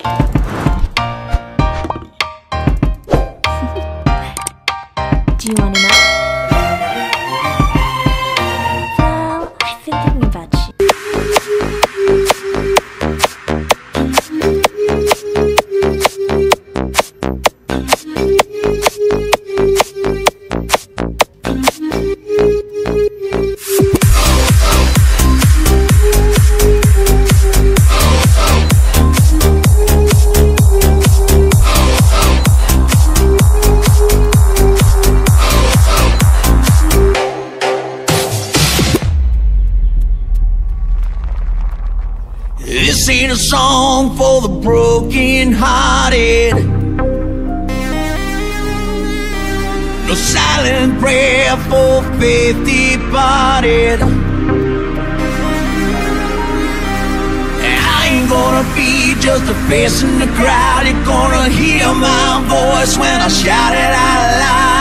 Bye. For the broken hearted. No silent prayer for faith departed. I ain't gonna be just a face in the crowd. You're gonna hear my voice when I shout it out loud.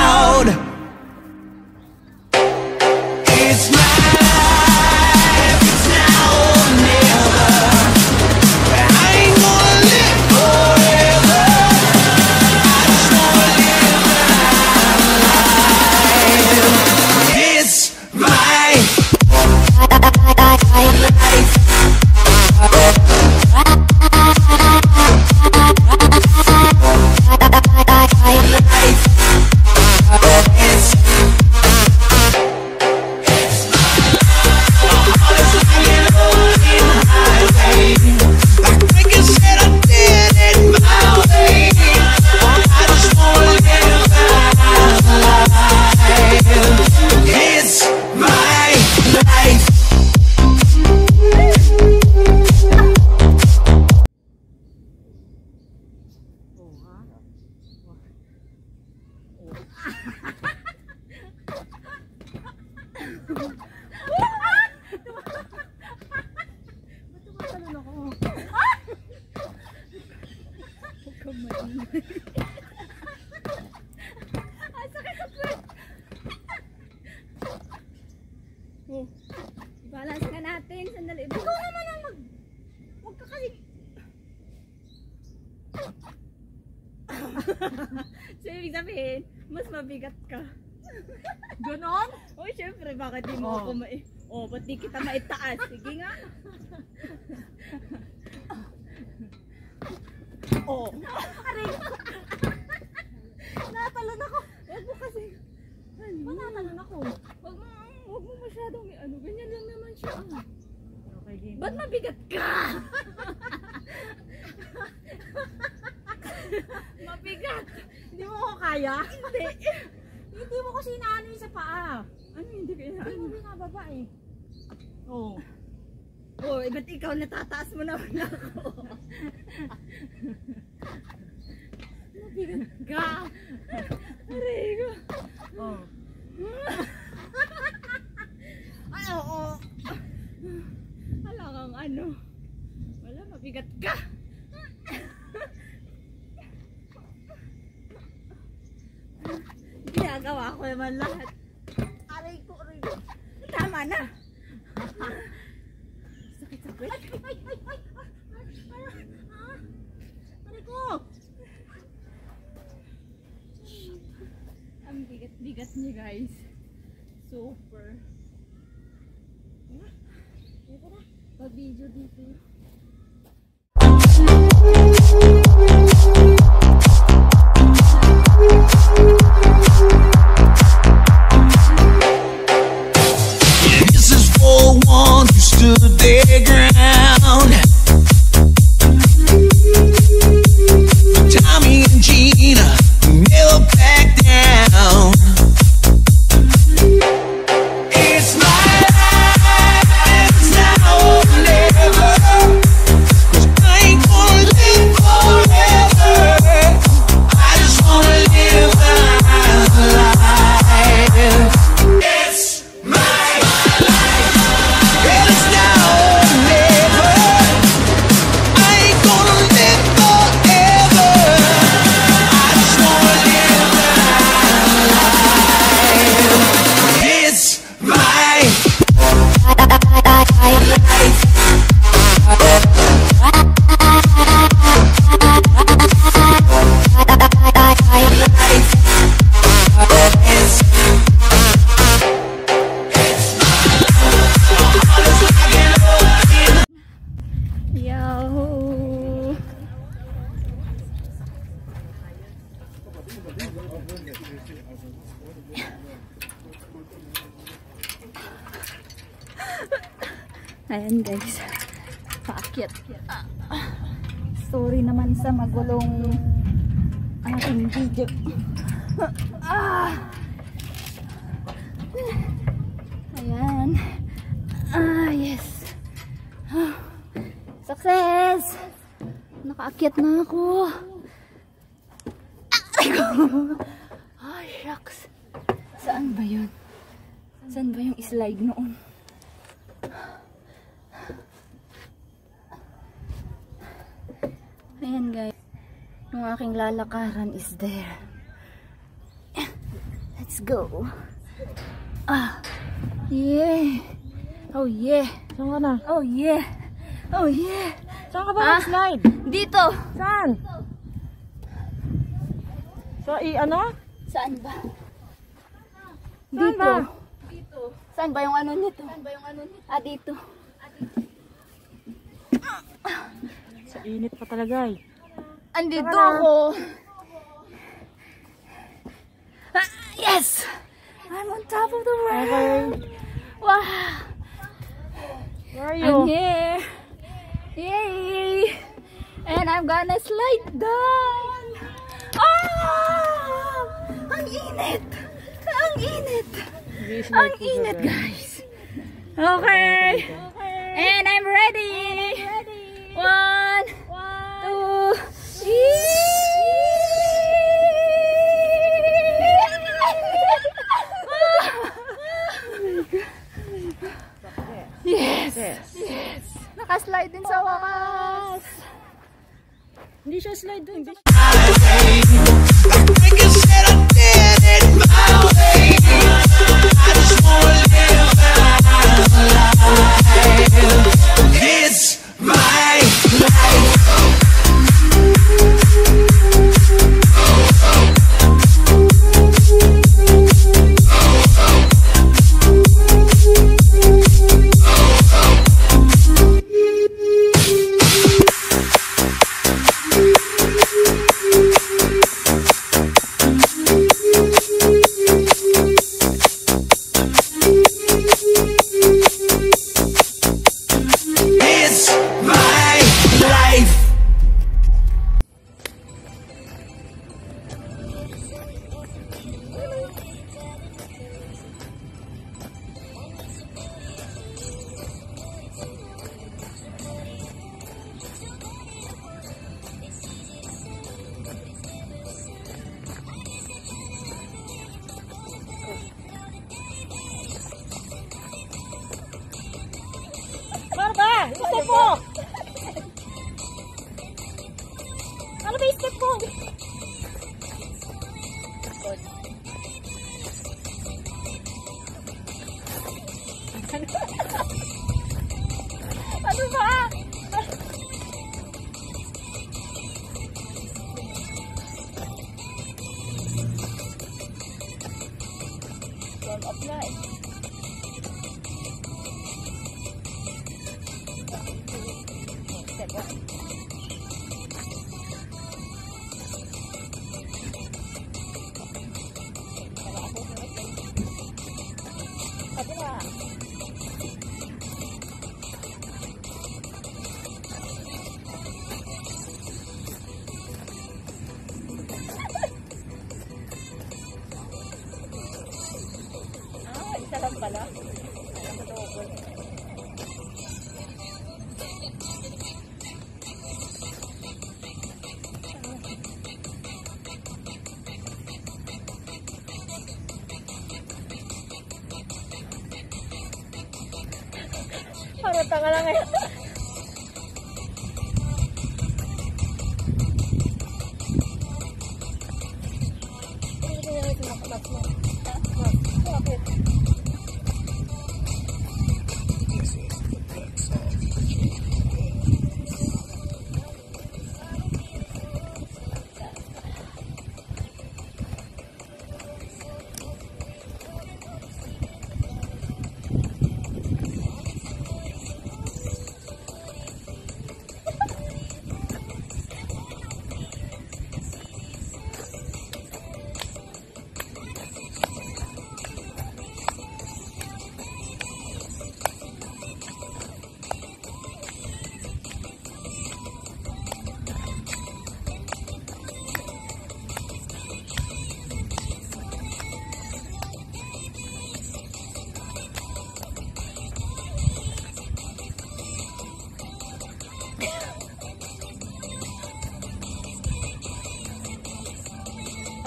Balance ka natin. Sandali. Ikaw naman ang mag... Huwag ka kasi... so, ibig sabihin, mas mabigat ka. Ganon? Oh, syempre, bakit di mo Oh. ako mai... Oh, ba't di kita maitaas? Sige nga. oh. Aray! Natalon ako. Huwag mo kasi... Ano? Matatalon ako. Huwag mo, huwag mo masyadong ano, ganyan lang naman siya. ah. Okay. Ba't mabigat ka? mabigat. Hindi mo ako kaya? Hindi. Hindi mo kasi inaano yung sa paa. Ano hindi ka Hindi mo binababa eh. Oh. Oh, eh, ba't ikaw natataas mo naman ako? mabigat ka. Aray ko. Oh. Ay, oo. Wala kang ano. Wala, mabigat ka. Ginagawa ko naman lahat. Aray ko, ko. Tama na. Sakit-sakit. Ay, ay, ay, ay, ay, ay, ay. Aray ko. Ang bigat-bigat niya, guys. Super. Pag-video dito. Ayan guys. Paakyat. Sorry naman sa magulong ating video. Ayan. Ah, yes. Success! Nakaakyat na ako. Ay, shucks. Saan ba yun? Saan ba yung slide noon? Ayan guys. Yung aking lalakaran is there. Let's go. Ah. Yeah. Oh yeah. Saan ka na? Oh yeah. Oh yeah. Saan ka ba Ah. slide? Dito. Saan? Sa i ano? Saan ba? Saan Dito. ba? Saan ba yung ano nito? Saan ba yung ano nito? Ah, dito. Sa init pa talaga eh. Andito ako. Ah, yes! I'm on top of the world. Wow! Where are I'm you? here. Yay! And I'm gonna slide down. Ah! Ang init! Ang init! Ang init, guys. Okay. And I'm ready. One, two, Yes! Yes. Nakaslide din sa wakas. Hindi siya slide doon. Ano Parang tanga lang eh.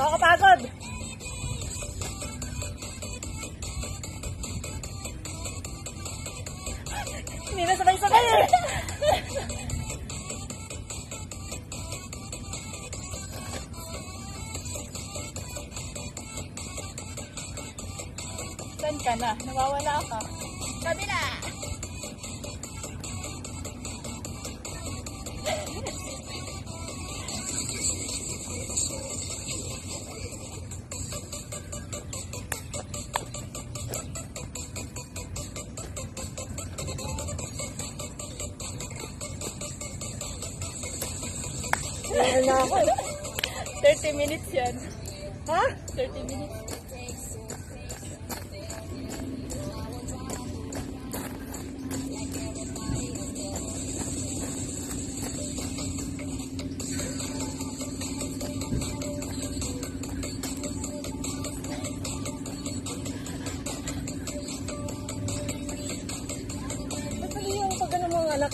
Nakakapagod. Hindi na sabay-sabay eh. Saan ka na? Nawawala ka. Kabila! Na ako eh. 30 minutes yan. Ha? 30 minutes. Anak?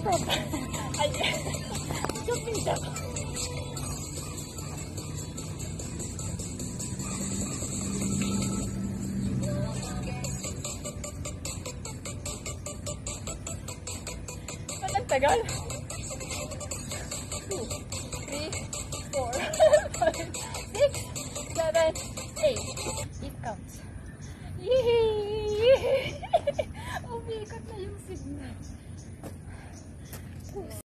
Jump rope! Ay, jumping jack. Ba't ang tagal? 2, 3, 4, 5, 6, 7, 8. It counts. Umikot na yung signal. Please.